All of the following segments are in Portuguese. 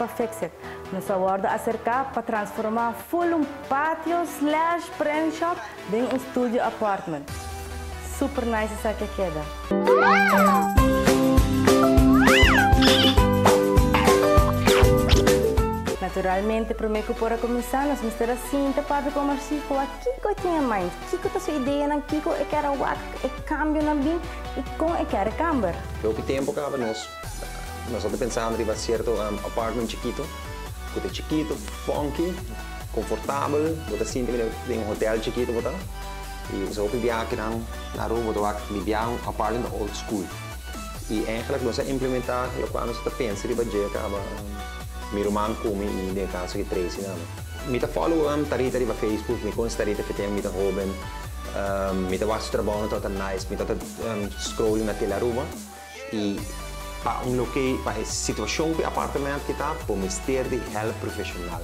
para fixar. Nos aguardo acercar para transformar full um pátio slash brand shop em um studio apartment. Super nice essa que queda. Naturalmente, mim que para começar, nós vamos ter assim, tá para começar com que eu tinha mais. Kiko tá sua ideia na Kiko, eu quero o eu cambio na bem e com eu quero cambiar. Pouco tempo que nós nós estamos pensando em certo um apartment chiquito, que é chiquito, funky, confortável, você sente que um hotel chiquito, você e você vai viajar na rua, viajar um apartment old school. E eigenlijk nós implementar o que nós pensamos de budget, mi roman kumi in de caso che Tracy na mi ta follow am tarita riba Facebook mi con tarita che tem mi hoben um, mi ta watch trabalho tot nice mi ta um, scroll na tela ruba e pa um loque pa situação pe apartamento que tá po mister de help profissional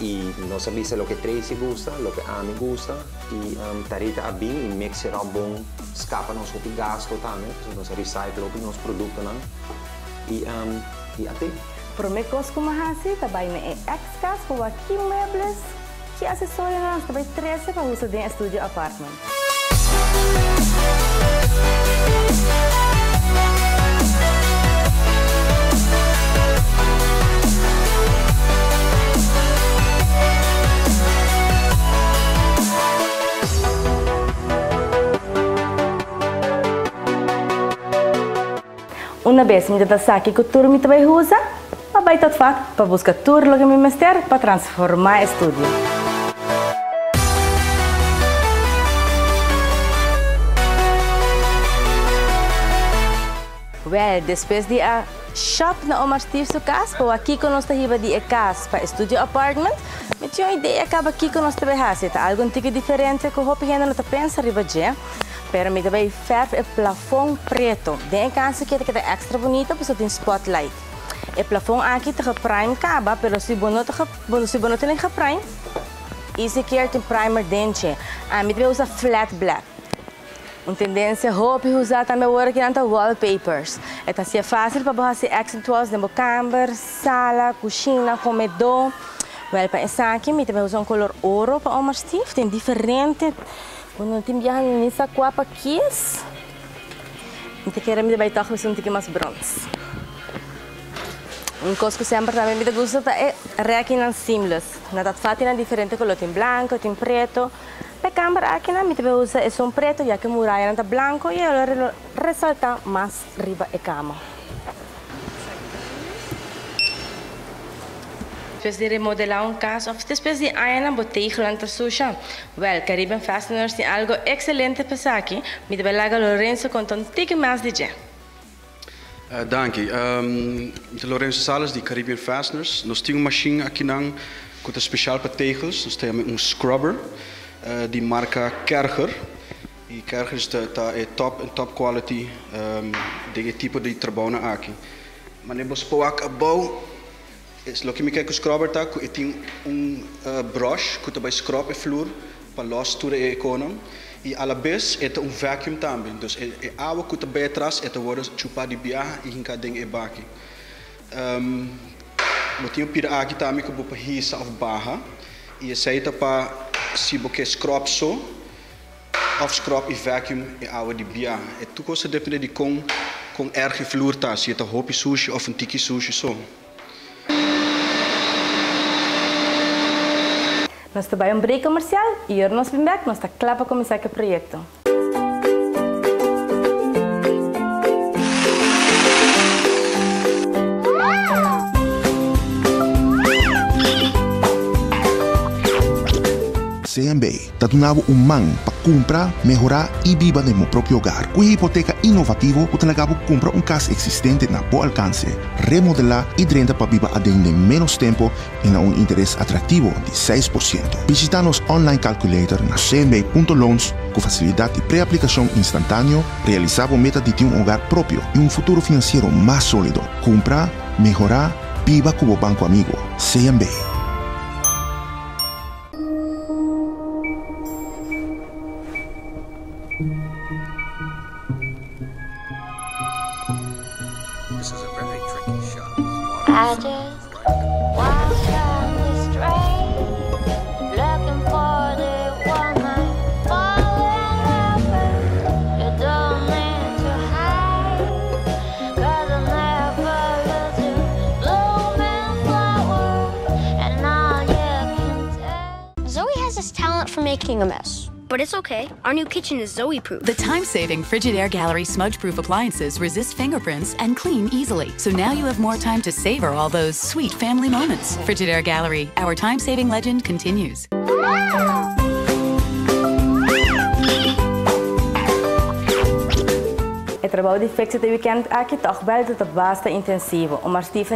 e sabia se o que Tracy gosta, o que Ami gosta e um, tarita a bem e mix será bom escapa de gasto também, nós recycle o nosso produto não e um, e até Promekos kumahasi, tabay na X-Cast, kuha ki mebles, ki asesoryo na lang, tabay 13 pa uso din studio apartment. Una vez me saque que o turno me vai usar, vai tot fac para buscar tudo o que me mestre para transformar estúdio. Well, depois de a shop na Omar Steve casa, para aqui que nós estamos de casa para estúdio apartment, me tinha ideia acaba aqui que nós estamos fazendo, algo tipo diferente que eu hope que não pensa riba já. Permita bij verf het plafond preto. Denk aan ze dat de extra bonito, dus het in spotlight. Het plafond aqui te geprimed kaba, pero si bono te si bono te geprimed, is een keer een primer dentje. A mim usa flat black. Uma tendência roupa usar também agora que anda wallpapers. É assim é fácil para você acentuar dentro câmara, sala, cozinha, comedor. Wel, para essa aqui, mim também usa um color ouro para o meu stift, tem diferente Unul timp ea nisa cu apă kies. Inte kerem de baitach vi sunt mas bronz. Un cosco sempre la mia gusto è reachinan seamless. Una dat fatina differente con lo in blanco, in preto. Pe cambra achina mi deve usare e son preto, ja che muraia nata blanco e allora resalta mas riba e camo. Depois de remodelar um caso, depois de aina botei lanta suja. Well, Caribbean Fasteners tem algo excelente para aqui. Me deve lagar Lorenzo com um tique mais de gente. Uh, dankie. Um, de Lorenzo Salas, die Caribbean Fasteners. Nós temos uma machine aqui não, com especial para tegels. Nós temos um scrubber, uh, die marca Kerger. E Kerger is de, top, top quality um, de tipo de trabalho aqui. Mas nós pouco a bom, is lo que que o scrubber tá, tem um uh, brush que também scrub flor para los tour e econom. E a la vez é um vacuum também. Então, é, é água que está atrás, é agora chupar de biar e dentro é baki. Um, eu tenho pira aqui também que vou para hisa of barra. E essa aí tá para se você scrub só, of scrub e vacuum é água de biar. É tudo coisa depende de com com erge vloer tá, se é hopi sushi of um tiki sushi só. Nuestro vai um break comercial y yo nos vem back, nos clapa comenzar que proyecto. CMB, tatunavo um man para comprar, melhorar e viver no próprio hogar. Com hipoteca inovativo, o talagabo compra um casa existente na boa alcance, remodelar e renda para viver adentro em menos tempo e na um interesse atrativo de 6%. Visita nos online calculator na cmb.loans com facilidade de pré-aplicação instantâneo, realizava meta de ter um hogar próprio e um futuro financeiro mais sólido. Comprar, melhorar, viva como banco amigo. CMB. Making a mess. But it's okay. Our new kitchen is Zoe proof. The time saving Frigidaire Gallery smudge proof appliances resist fingerprints and clean easily. So now you have more time to savor all those sweet family moments. Frigidaire Gallery, our time saving legend continues. O trabalho de weekend aqui toch wel de basta intensivo. O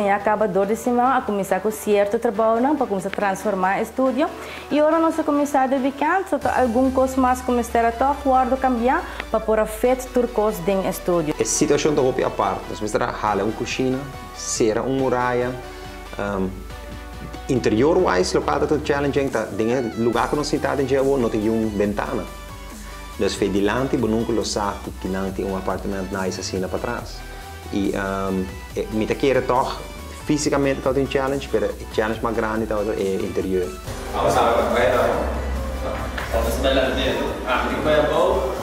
já acaba de semana a começar com certo trabalho não para começar a transformar o estúdio. E agora nós começar de weekend, só algum coisa mais começar a toch guardo cambiar para pôr a feito turcos do estúdio. A situação roupa à parte, nós vamos hala uma cozinha, será uma muralha, um, interior-wise, local é challenging, tá, lugar que nós estamos em Jevo, não tem uma ventana. Dus Fedilanti nunca lo sa que não tem um apartamento nice assim para trás. E um, me queira toch fisicamente todo um challenge, mas o challenge mais grande todo é interior. Vamos a ver, vai Vamos ver dentro. Ah, me vai a boa.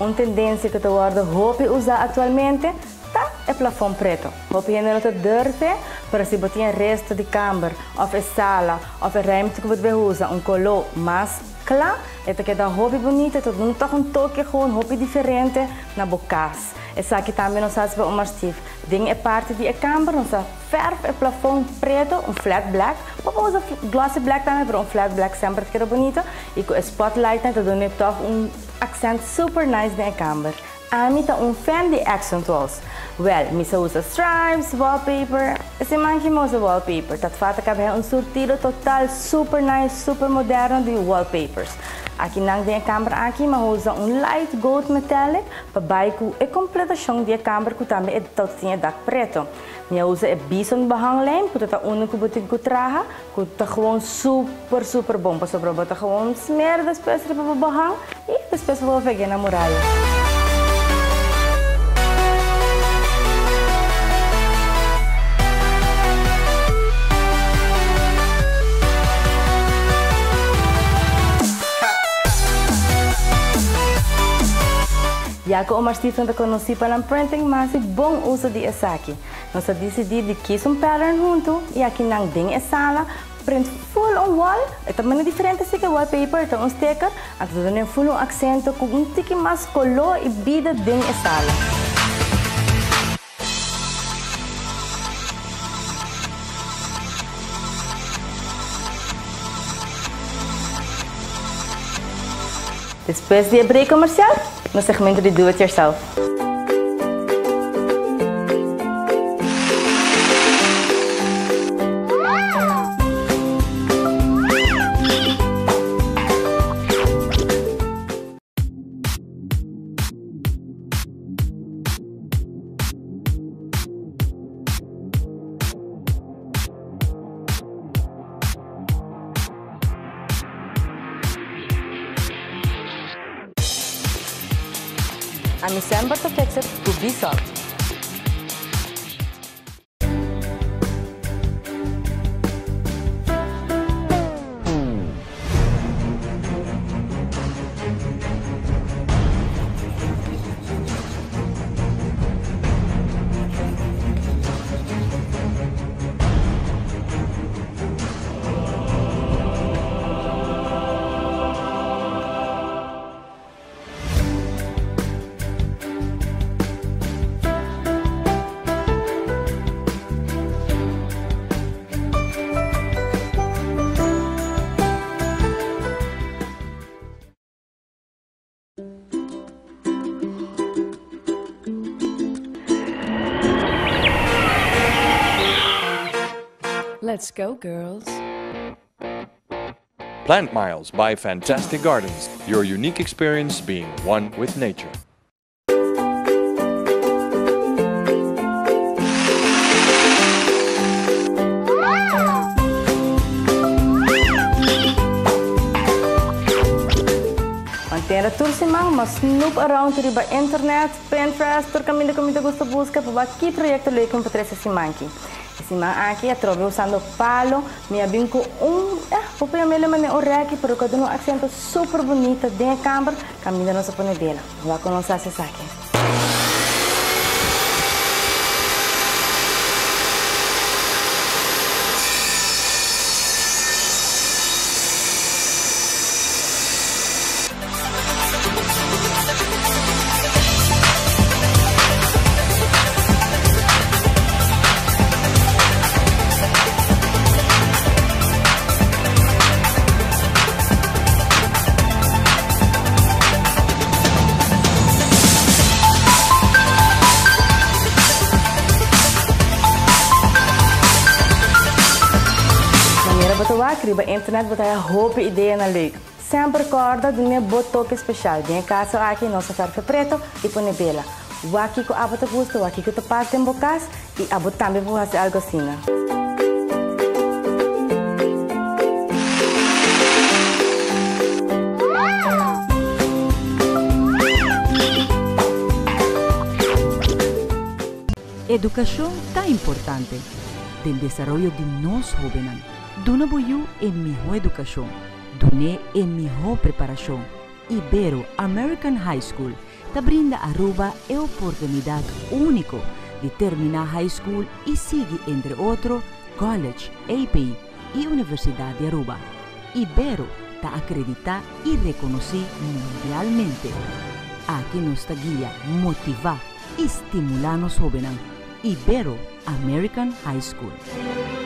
Uma tendência que eu guardo usar atualmente é plafond preto. Hoop je nou dat het durven, maar als je bent in rest de kamer, of een sala, of een ruimte wat we huizen, een kolo, mas, klaar. Het is een hobby bonita, tot nu toch een tokje gewoon, hobby diferente, na bocas. E sa que também nós fazemos o mastiff. Ding é parte de câmara, nós verf é plafond preto, um flat black. Vamos usar glossy black também, para een flat black sempre fica bonito. E een spotlight, Dat doet toch een accent super nice in de kamer. A mim tá um fan de accent walls. Well, misa usa stripes, wallpaper. Esse manche mo wallpaper. Tat fata ka um surtido total super nice, super moderno de wallpapers. Aqui nang a câmera aqui, mas light gold metallic para baixo e completação da câmera que também é todo tinha da preto. Minha usa é bison bahanglijn, que tá único botigo que traga, que gewoon super super bom para sobrar, tá gewoon smer depois para bahang e depois vou pegar na o Stephen está conhecido para printing, mas é bom uso de essa aqui. Nós decidimos de que um pattern junto e aqui não tem essa sala print full on wall. É também diferente se que wallpaper, então um sticker, at um full on acento com um tique mais color e vida dentro da sala. Depois de abrir comercial, no segmento de Do It Yourself. and is Amber the Texas to be solved. Let's go, girls. Plant Miles by Fantastic Gardens, your unique experience being one with nature. Manter tudo semang, mas snoop around to the internet, Pinterest, tur kami na kami gusto busca para que projeto lei com Patrícia Simanki. Sima aqui a usando palo, me abim com um, eh, vou pegar melhor mané oreki, pero que um acento super bonito de câmara, caminha nossa panedela. Vou conocer essa aqui. Ba internet bota a hope ideia na leuk. Sempre corda do meu botoque especial. Vem casa aqui nossa ferfe preto e põe bela. Waki ko abota gusto, waki ko tapas tem bocas e abot também vou fazer algo assim. né? Educación tan importante del desarrollo de nos jóvenes. Dunabuyu é melhor educação. Dune é melhor preparação. Ibero American High School te brinda Aruba a e oportunidade única de terminar high school e sigue, entre outros, college, AP e Universidade de Aruba. Ibero te acredita e reconhece mundialmente. Aqui nos te guia, motiva, estimular nos jovens. Ibero American High School.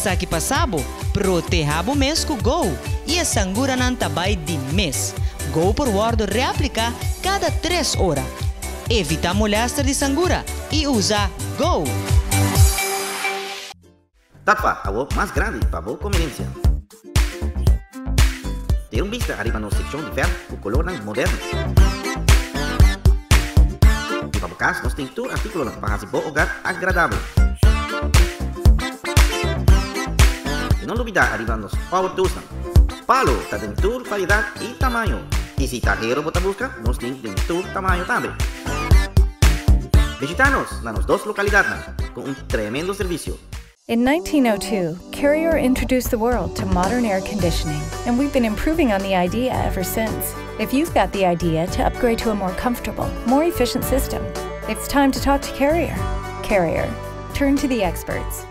No laga sa que pasabo, protejabo mes com Go e a sangura não tabay de mês. Go por guardo réplica cada 3 horas. Evita molestar de sangura e usa Go. Tapa, a más grande para voz conveniencia. Ter um vista arriba na secção de ferro com color moderno. E para casa, nós temos todo artículo para fazer bom hogar agradável. Duvidar, arriba nos Power Tools. Palo, qualidade e tamanho. E se tajero você busca, nós temos de todo tamanho também. Visita-nos duas localidades com um tremendo serviço. In 1902, Carrier introduced the world to modern air conditioning, and we've been improving on the idea ever since. If you've got the idea to upgrade to a more comfortable, more efficient system, it's time to talk to Carrier. Carrier, turn to the experts.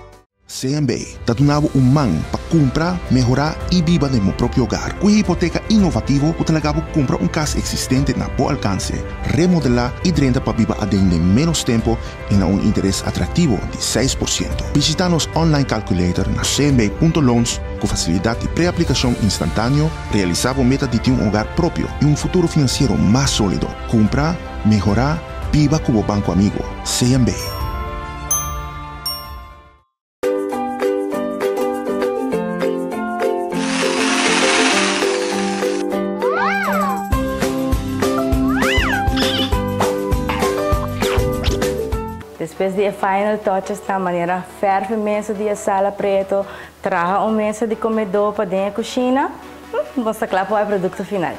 CMB, tatunavo um man para comprar, melhorar e viver no próprio hogar. Com hipoteca inovativo, o talagabo compra um casa existente na po alcance, remodelar e renda para viver adentro em menos tempo e na um interesse atrativo de 6%. Visita nos online calculator na cmb.loans com facilidade de pré-aplicação instantâneo, meta de um hogar próprio e um futuro financeiro mais sólido. Comprar, melhorar, viva como banco amigo. CMB. Depois de final touches na maneira ferve mesa de sala preto, traga uma mesa de comedor para dentro da cozinha, hum, mostra claro para o produto final.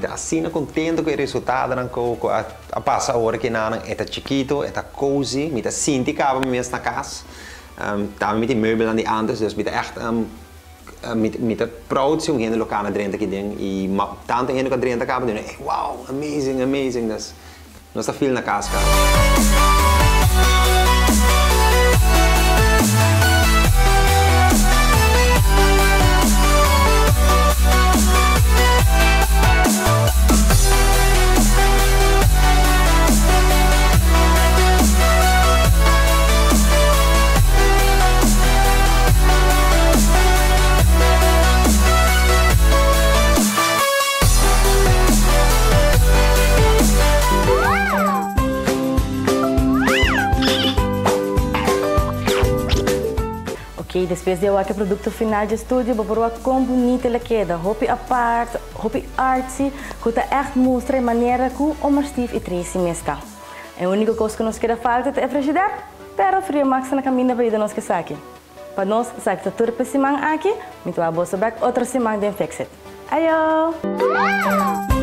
Dá assim contento com o resultado, com com a, a passa hora que é tá chiquito, tá cozy, dá sinti que aba mesmo na casa. Um, tá me dá meubel aan die anders, dus dá echt um, me dá proud um gente local na dentro aqui dentro e ma, tanto gente que acaba dizendo, hey, wow, amazing, amazing, das tá feel na casa. Ok, depois de eu aqui produto final de estúdio, vou provar como bonita ela queda. Hope apart, hope artsy, que echt mostra a maneira que o Marsteve e Tracy me está. A única coisa que nos queda falta é frigideira, pero frio max na caminho para ir nós que saque. Para nós, saque tá tudo para semana aqui, tu a bolsa back, outra semana de it. Ayo!